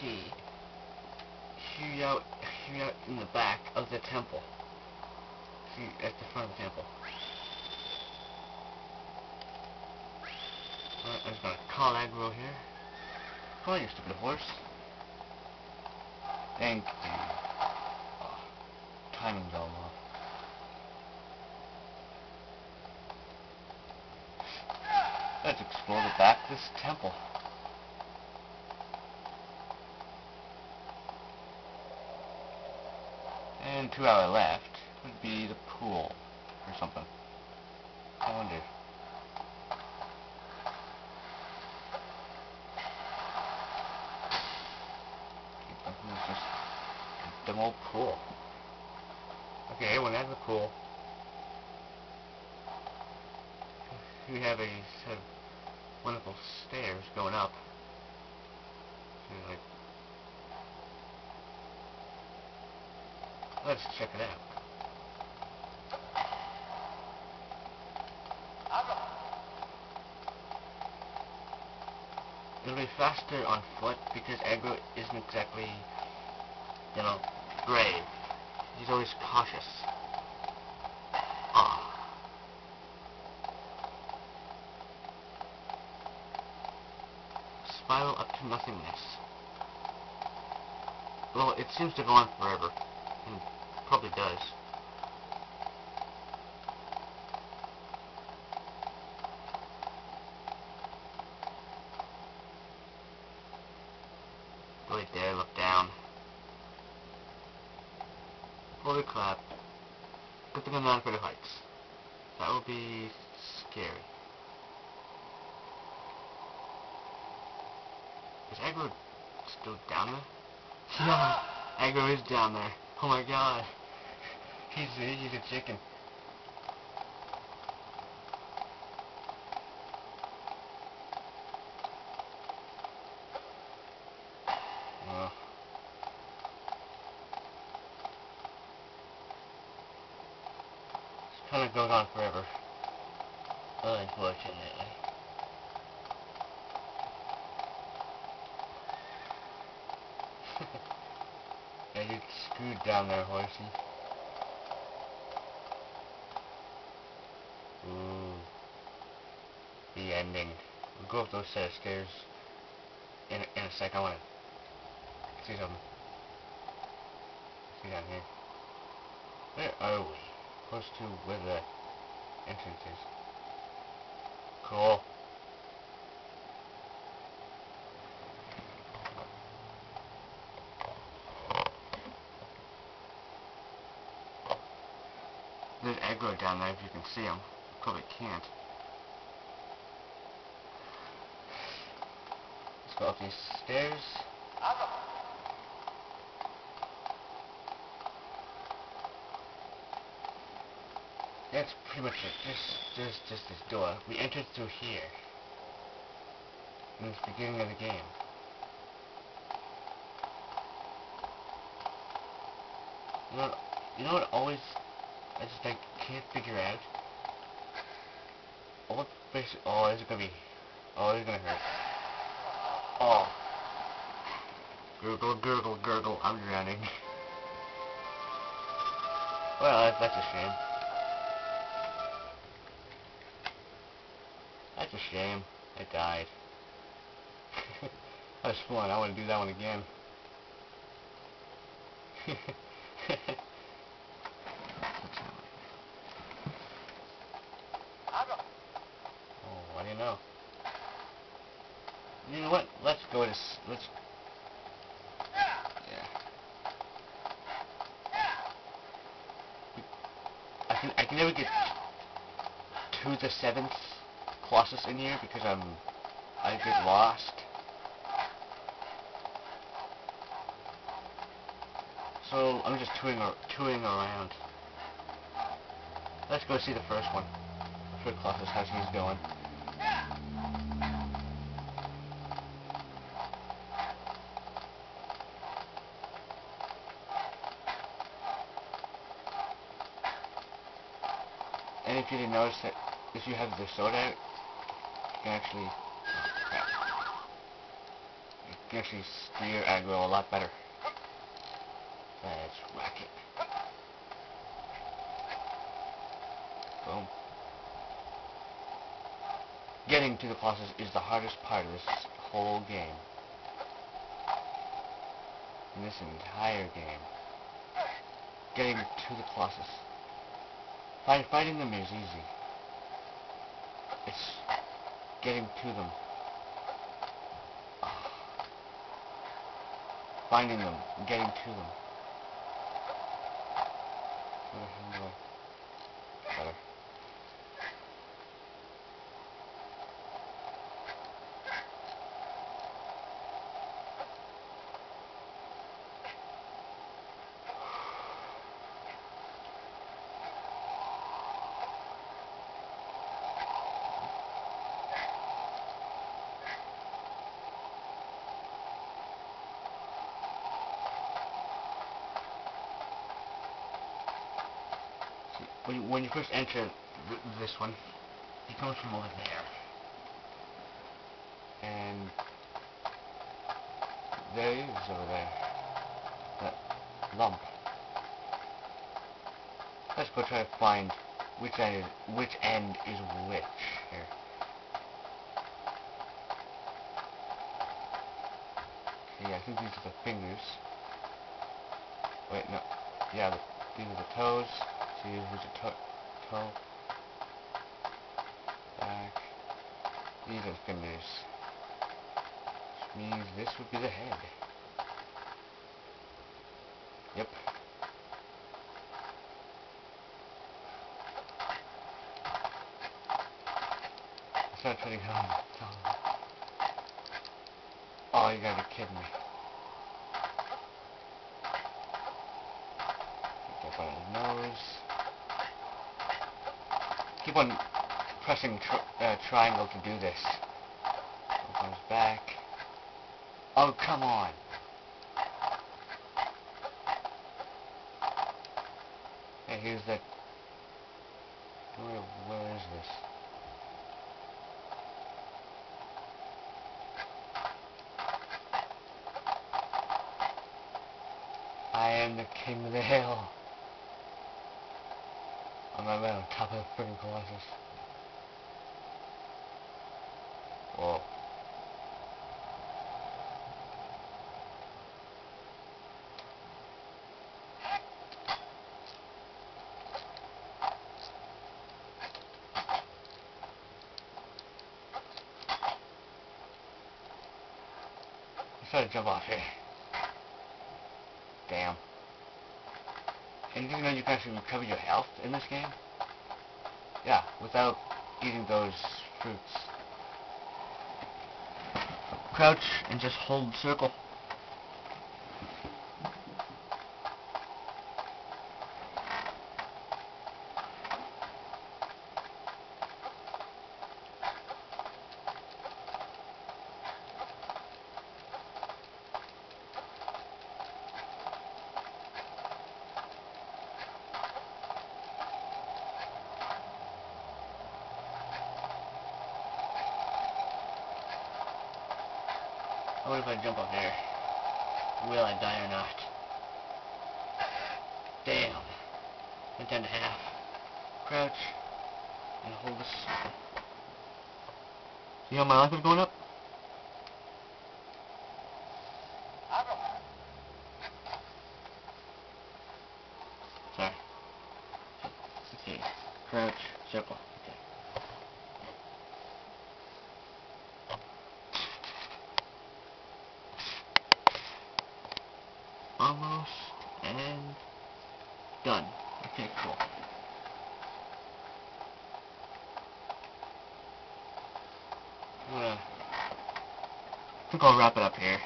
the Huya, Huya in the back of the temple. See, at the front of the temple. Uh, Alright, I'm gonna call Agro here. Come on, you stupid horse. Thank you. Oh, timing's all off. Let's explore the back of this temple. And to our left would be the pool or something. I wonder. Just the old pool. Okay, we're at the pool. We have a set of wonderful stairs going up. Like Let's check it out. It'll be faster on foot because Agro isn't exactly, you know, brave. He's always cautious. Ah. Spiral up to nothingness. Well, it seems to go on forever. Probably does. Right there, look down. Holy crap. Good thing I'm not afraid of heights. That would be scary. Is Agro still down there? Yeah, Agro is down there. Oh my god. He's he's a chicken. Well. This kind of goes on forever. Unfortunately. yeah, you screwed down there, horsey. The ending. We'll go up those set of stairs in, a- in a sec. I want to see something. See down here. Where are we? Close to where the entrance is. Cool. There's Agro down there if you can see him. Probably can't. Go up these stairs. That's pretty much it. Just, just, just this door. We entered through here. In the beginning of the game. You know, you know what always I just like can't figure out. Basically? Oh, this is gonna be. Oh, this is gonna hurt. Oh. Gurgle, gurgle, gurgle. I'm drowning. well, that's, that's a shame. That's a shame. I died. that was fun. I want to do that one again. Oh, what do you know? You know what? Let's go to let's. Yeah. I can I can never get to the seventh Colossus in here because I'm I get lost. So I'm just touring ar- touring around. Let's go see the first one. For Colossus, how's he's going? If you didn't notice that if you have the soda you can actually oh, crap. can actually steer Agro a lot better. Let's whack it. Boom. Getting to the Colossus is the hardest part of this whole game. In this entire game. Getting to the Colossus. Fight, fighting them is easy. It's getting to them. Finding them, getting to them. When you, when you first enter th this one, it comes from over there. And there he is over there. That lump. Let's go try to find which end is which end is which here. Yeah, I think these are the fingers. Wait, no. Yeah, the, these are the toes who's a toe, toe, back, these are fingers, which means this would be the head. Yep. It's not trying to go. Oh, you gotta be kidding me. Get on his nose keep on pressing tr uh, triangle to do this. It comes back. Oh, come on. Hey, here's that. Where, where is this? I am the king of the hill. I'm right on top of the freaking Colossus. Whoa. Try to jump off here. Damn. And you know you can actually recover your health in this game? Yeah, without eating those fruits. Crouch and just hold circle. What if I jump up there? Will I die or not? Damn. Went down to half. Crouch. And hold this. See how my life is going up? Sorry. Okay. Crouch. Circle. Almost, and done. Okay, cool. I'm gonna, I think I'll wrap it up here.